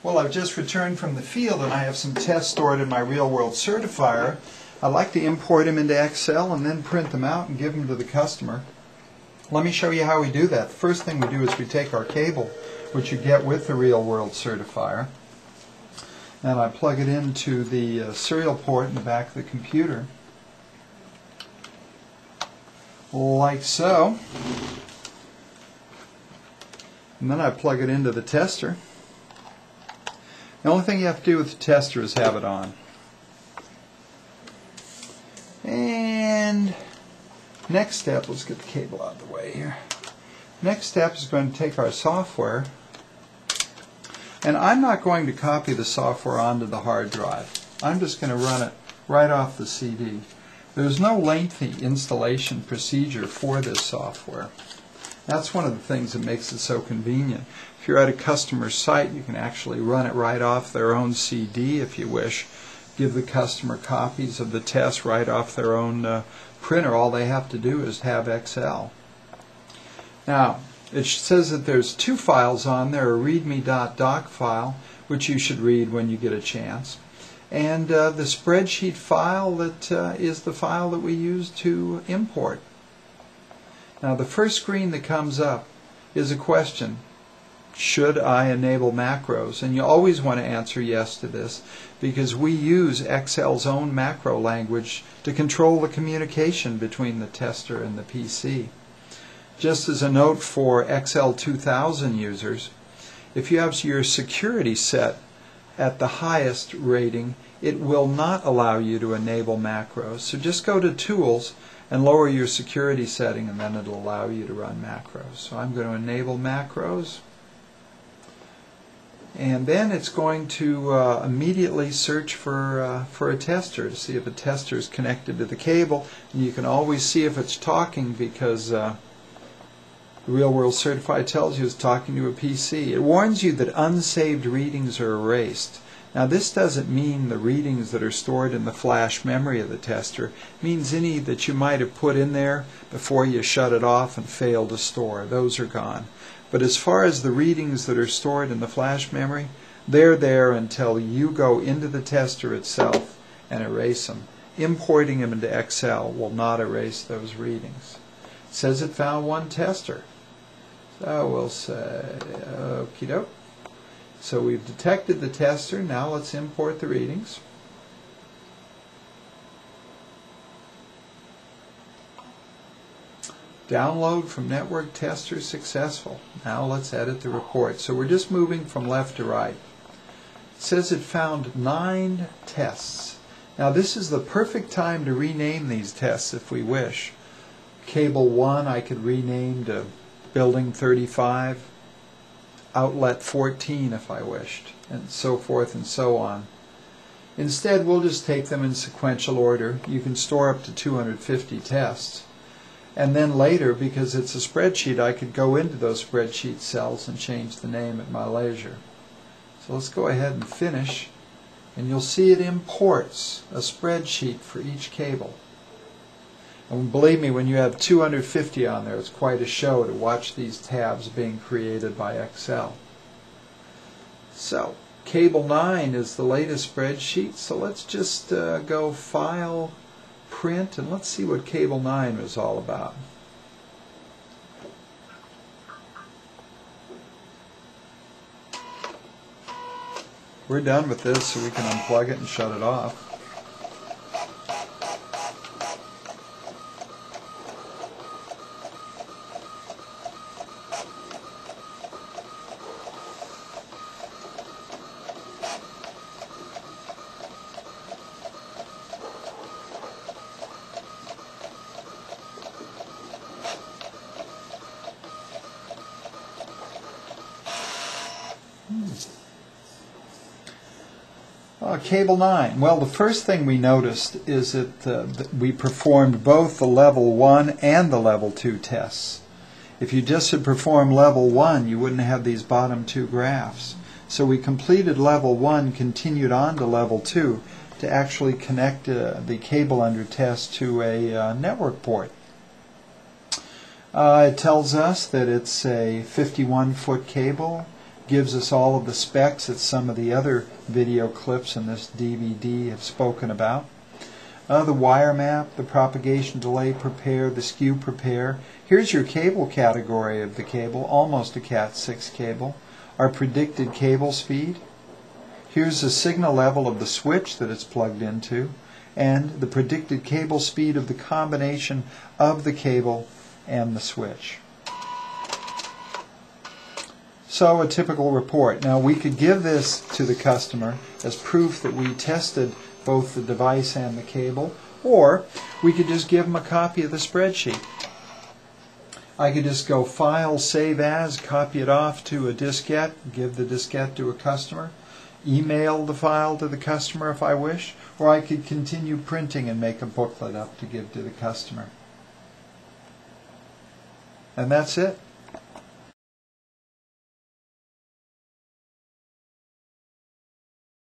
Well, I've just returned from the field and I have some tests stored in my real world certifier. I like to import them into Excel and then print them out and give them to the customer. Let me show you how we do that. The first thing we do is we take our cable, which you get with the real world certifier, and I plug it into the uh, serial port in the back of the computer, like so. And then I plug it into the tester. The only thing you have to do with the tester is have it on. And next step, let's get the cable out of the way here. Next step is going to take our software, and I'm not going to copy the software onto the hard drive. I'm just going to run it right off the CD. There's no lengthy installation procedure for this software. That's one of the things that makes it so convenient. If you're at a customer site, you can actually run it right off their own CD if you wish. Give the customer copies of the test right off their own uh, printer. All they have to do is have Excel. Now, it says that there's two files on there, a readme.doc file, which you should read when you get a chance, and uh, the spreadsheet file that uh, is the file that we use to import. Now the first screen that comes up is a question. Should I enable macros? And you always want to answer yes to this because we use Excel's own macro language to control the communication between the tester and the PC. Just as a note for Excel 2000 users, if you have your security set at the highest rating, it will not allow you to enable macros. So just go to Tools and lower your security setting and then it'll allow you to run macros. So I'm going to enable macros and then it's going to uh, immediately search for uh, for a tester to see if a tester is connected to the cable and you can always see if it's talking because uh, the real world certifier tells you it's talking to a PC. It warns you that unsaved readings are erased. Now this doesn't mean the readings that are stored in the flash memory of the tester. It means any that you might have put in there before you shut it off and failed to store. Those are gone. But as far as the readings that are stored in the flash memory, they're there until you go into the tester itself and erase them. Importing them into Excel will not erase those readings. It says it found one tester. So we'll say, okie doke. So we've detected the tester. Now let's import the readings. Download from network tester successful. Now let's edit the report. So we're just moving from left to right. It says it found nine tests. Now this is the perfect time to rename these tests if we wish. Cable 1 I could rename to Building 35 outlet 14 if I wished, and so forth and so on. Instead, we'll just take them in sequential order. You can store up to 250 tests. And then later, because it's a spreadsheet, I could go into those spreadsheet cells and change the name at my leisure. So let's go ahead and finish. And you'll see it imports a spreadsheet for each cable. And believe me, when you have 250 on there, it's quite a show to watch these tabs being created by Excel. So, Cable 9 is the latest spreadsheet, so let's just uh, go File, Print, and let's see what Cable 9 is all about. We're done with this, so we can unplug it and shut it off. Uh, cable 9. Well, the first thing we noticed is that, uh, we performed both the level 1 and the level 2 tests. If you just had performed level 1, you wouldn't have these bottom two graphs. So we completed level 1, continued on to level 2 to actually connect uh, the cable under test to a uh, network port. Uh, it tells us that it's a 51 foot cable gives us all of the specs that some of the other video clips in this DVD have spoken about. Uh, the wire map, the propagation delay per pair, the skew per pair. Here's your cable category of the cable, almost a Cat6 cable. Our predicted cable speed. Here's the signal level of the switch that it's plugged into and the predicted cable speed of the combination of the cable and the switch. So a typical report. Now we could give this to the customer as proof that we tested both the device and the cable, or we could just give them a copy of the spreadsheet. I could just go File, Save As, copy it off to a diskette, give the diskette to a customer, email the file to the customer if I wish, or I could continue printing and make a booklet up to give to the customer. And that's it.